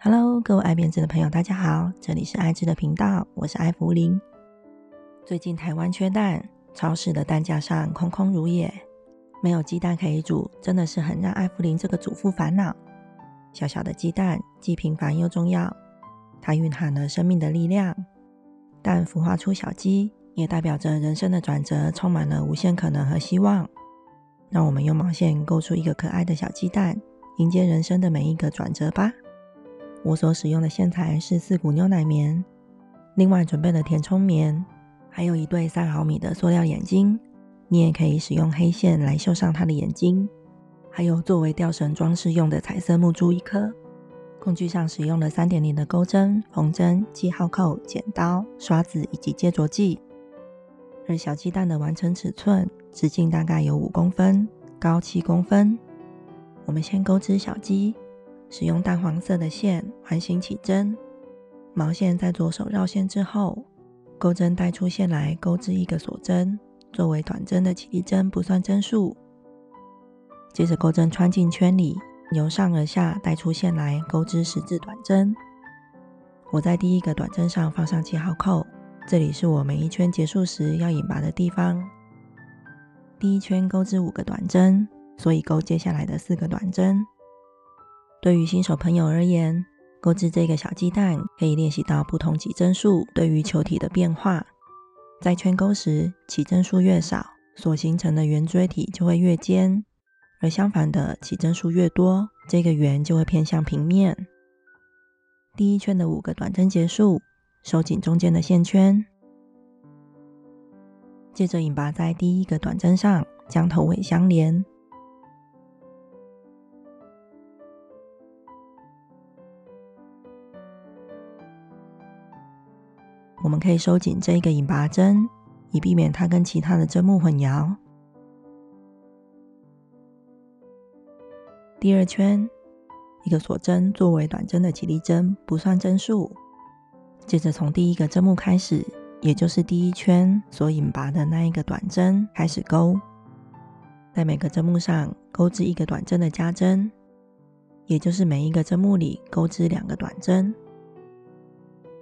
Hello，各位爱编织的朋友，大家好，这里是爱织的频道，我是艾芙琳。最近台湾缺蛋，超市的蛋架上空空如也，没有鸡蛋可以煮，真的是很让艾芙琳这个主妇烦恼。小小的鸡蛋既平凡又重要，它蕴含了生命的力量。蛋孵化出小鸡，也代表着人生的转折，充满了无限可能和希望。让我们用毛线勾出一个可爱的小鸡蛋，迎接人生的每一个转折吧。我所使用的线材是四股牛奶棉，另外准备了填充棉，还有一对三毫米的塑料眼睛。你也可以使用黑线来绣上它的眼睛，还有作为吊绳装饰用的彩色木珠一颗。工具上使用了三点零的钩针、缝针、记号扣、剪刀、刷子以及接着剂。而小鸡蛋的完成尺寸。直径大概有五公分，高七公分。我们先钩织小鸡，使用淡黄色的线环形起针，毛线在左手绕线之后，钩针带出线来钩织一个锁针，作为短针的起立针不算针数。接着钩针穿进圈里，由上而下带出线来钩织十字短针。我在第一个短针上放上记号扣，这里是我每一圈结束时要引拔的地方。第一圈钩织五个短针，所以钩接下来的四个短针。对于新手朋友而言，钩织这个小鸡蛋可以练习到不同起针数对于球体的变化。在圈钩时，起针数越少，所形成的圆锥体就会越尖；而相反的，起针数越多，这个圆就会偏向平面。第一圈的五个短针结束，收紧中间的线圈。接着引拔在第一个短针上，将头尾相连。我们可以收紧这一个引拔针，以避免它跟其他的针目混淆。第二圈，一个锁针作为短针的起立针，不算针数。接着从第一个针目开始。也就是第一圈所引拔的那一个短针开始钩，在每个针目上钩织一个短针的加针，也就是每一个针目里钩织两个短针。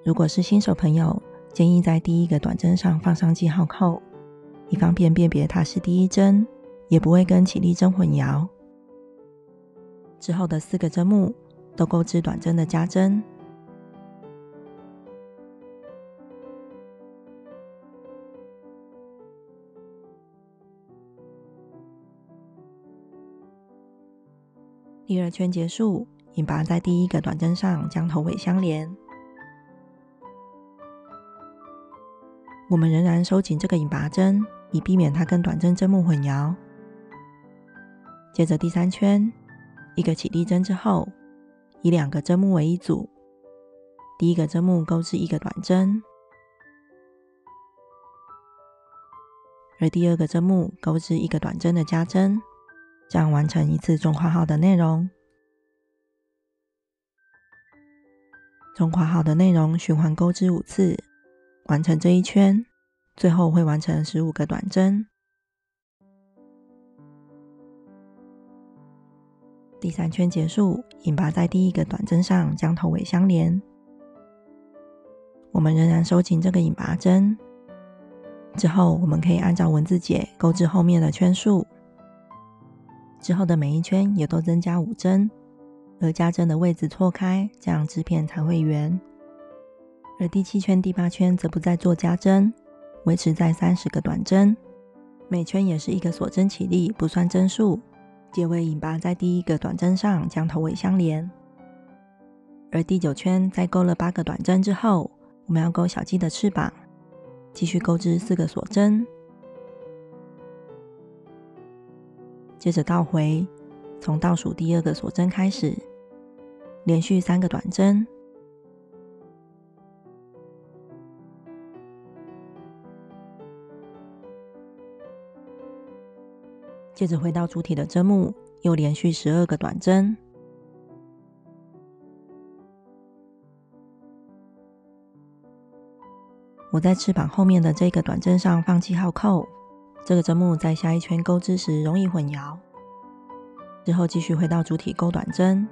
如果是新手朋友，建议在第一个短针上放上记号扣，以方便辨别它是第一针，也不会跟起立针混淆。之后的四个针目都钩织短针的加针。第二圈结束，引拔在第一个短针上，将头尾相连。我们仍然收紧这个引拔针，以避免它跟短针针目混淆。接着第三圈，一个起立针之后，以两个针目为一组，第一个针目钩织一个短针，而第二个针目钩织一个短针的加针。这样完成一次中括号的内容。中括号的内容循环钩织五次，完成这一圈，最后会完成十五个短针。第三圈结束，引拔在第一个短针上，将头尾相连。我们仍然收紧这个引拔针。之后，我们可以按照文字解钩织后面的圈数。之后的每一圈也都增加五针，而加针的位置错开，这样织片才会圆。而第七圈、第八圈则不再做加针，维持在三十个短针，每圈也是一个锁针起立，不算针数。结尾引拔在第一个短针上，将头尾相连。而第九圈在钩了八个短针之后，我们要钩小鸡的翅膀，继续钩织四个锁针。接着倒回，从倒数第二个锁针开始，连续三个短针，接着回到主体的针目又连续十二个短针。我在翅膀后面的这个短针上放记号扣这个针目在下一圈钩织时容易混淆。之后继续回到主体钩短针。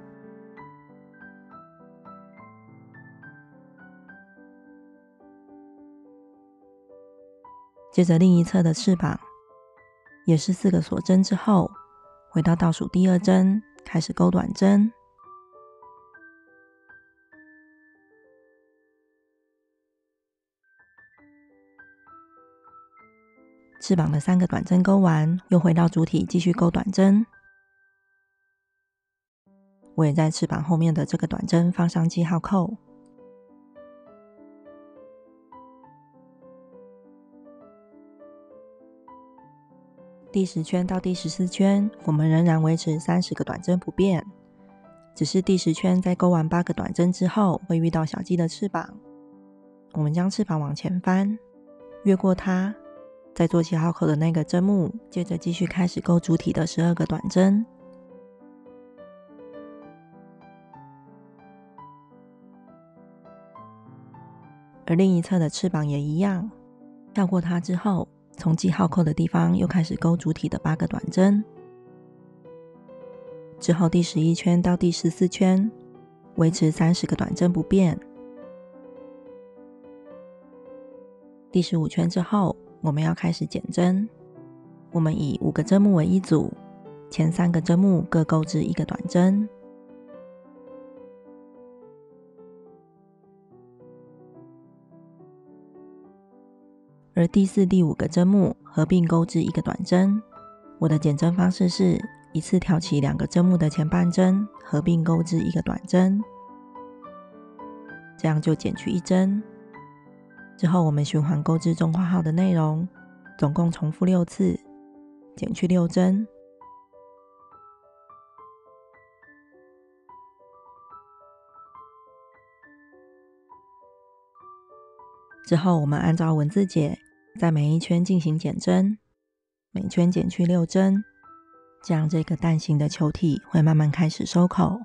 接着另一侧的翅膀也是四个锁针之后，回到倒数第二针，开始钩短针。翅膀的三个短针钩完，又回到主体继续钩短针。我也在翅膀后面的这个短针放上记号扣。第十圈到第十四圈，我们仍然维持三十个短针不变，只是第十圈在钩完八个短针之后，会遇到小鸡的翅膀。我们将翅膀往前翻，越过它，在做记号扣的那个针目，接着继续开始钩主体的十二个短针。而另一侧的翅膀也一样，跳过它之后。从记号扣的地方又开始钩主体的八个短针，之后第十一圈到第十四圈维持三十个短针不变。第十五圈之后，我们要开始减针。我们以五个针目为一组，前三个针目各钩织一个短针。而第四、第五个针目合并钩织一个短针。我的减针方式是一次挑起两个针目的前半针，合并钩织一个短针，这样就减去一针。之后我们循环钩织中画号的内容，总共重复六次，减去六针。之后我们按照文字解。在每一圈进行减针，每圈减去六针，这样这个蛋形的球体会慢慢开始收口。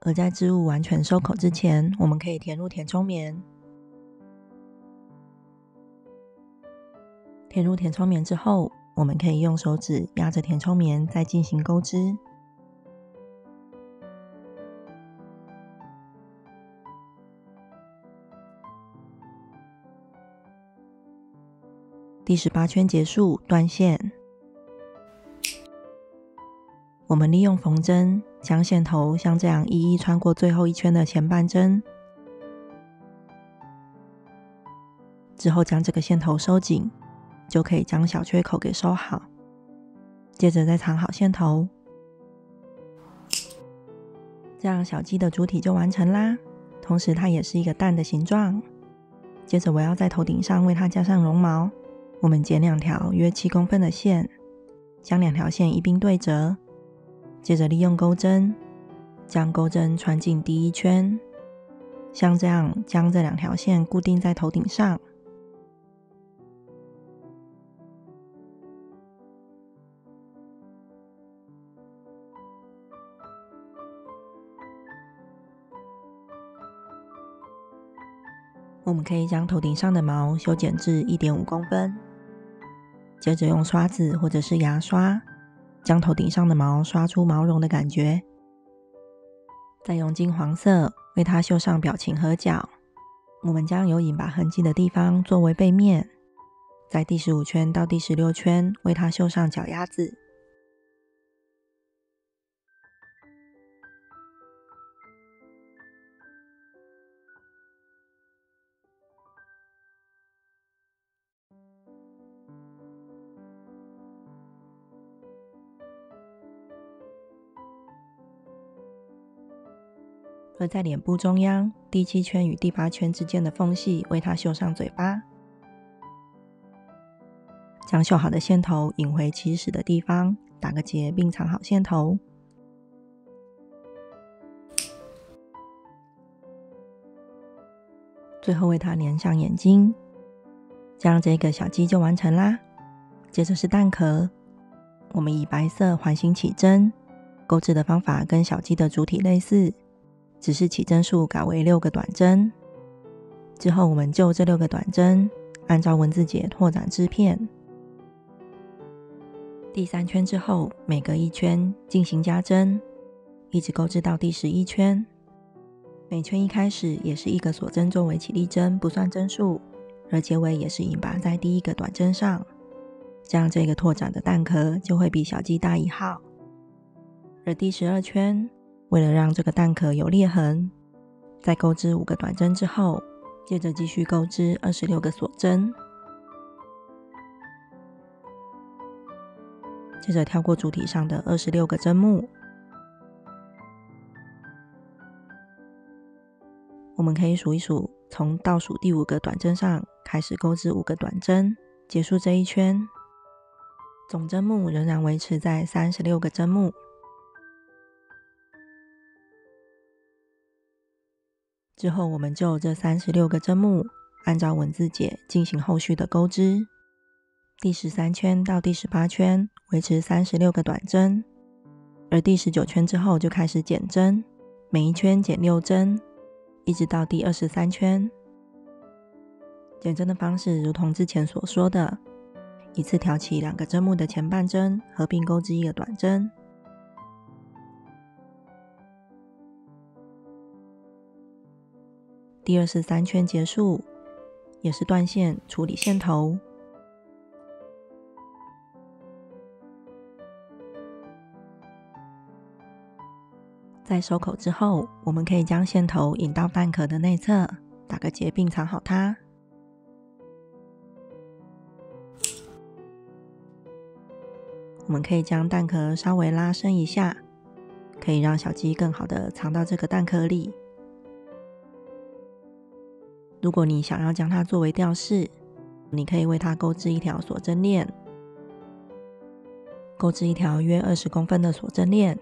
而在织物完全收口之前，我们可以填入填充棉。填入填充棉之后，我们可以用手指压着填充棉，再进行钩织。第十八圈结束，断线。我们利用缝针将线头像这样一一穿过最后一圈的前半针，之后将这个线头收紧，就可以将小缺口给收好。接着再藏好线头，这样小鸡的主体就完成啦。同时，它也是一个蛋的形状。接着，我要在头顶上为它加上绒毛。我们剪两条约七公分的线，将两条线一并对折，接着利用钩针将钩针穿进第一圈，像这样将这两条线固定在头顶上。我们可以将头顶上的毛修剪至一点五公分。接着用刷子或者是牙刷，将头顶上的毛刷出毛绒的感觉。再用金黄色为它绣上表情和脚。我们将有引拔痕迹的地方作为背面，在第十五圈到第十六圈为它绣上脚丫子。而在脸部中央第七圈与第八圈之间的缝隙，为它绣上嘴巴。将绣好的线头引回起始的地方，打个结，并藏好线头。最后为它粘上眼睛，这样这个小鸡就完成啦。接着是蛋壳，我们以白色环形起针，钩织的方法跟小鸡的主体类似。只是起针数改为六个短针，之后我们就这六个短针按照文字解拓展织片。第三圈之后，每隔一圈进行加针，一直钩织到第十一圈。每圈一开始也是一个锁针作为起立针，不算针数。而结尾也是引拔在第一个短针上，这样这个拓展的蛋壳就会比小鸡大一号。而第十二圈，为了让这个蛋壳有裂痕，在钩织五个短针之后，接着继续钩织二十六个锁针。接着跳过主体上的二十六个针目，我们可以数一数，从倒数第五个短针上开始钩织五个短针，结束这一圈，总针目仍然维持在三十六个针目。之后，我们就这三十六个针目，按照文字解进行后续的钩织。第十三圈到第十八圈维持三十六个短针，而第十九圈之后就开始减针，每一圈减六针，一直到第二十三圈。减针的方式如同之前所说的，一次挑起两个针目的前半针，合并钩织一个短针。第二十三圈结束，也是断线处理线头。在收口之后，我们可以将线头引到蛋壳的内侧，打个结并藏好它。我们可以将蛋壳稍微拉伸一下，可以让小鸡更好的藏到这个蛋壳里。如果你想要将它作为吊饰，你可以为它钩织一条锁针链，钩织一条约二十公分的锁针链。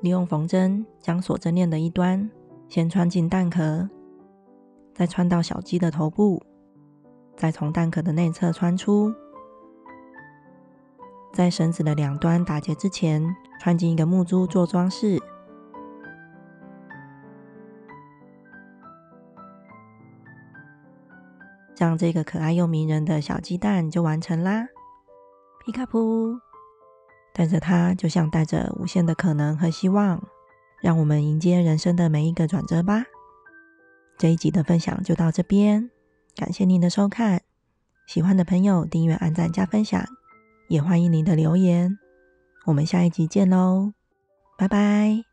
利用缝针将锁针链的一端先穿进蛋壳，再穿到小鸡的头部，再从蛋壳的内侧穿出，在绳子的两端打结之前，穿进一个木珠做装饰，这样这个可爱又迷人的小鸡蛋就完成啦！皮卡噗。带着它，就像带着无限的可能和希望，让我们迎接人生的每一个转折吧。这一集的分享就到这边，感谢您的收看。喜欢的朋友订阅、按赞、加分享，也欢迎您的留言。我们下一集见喽，拜拜。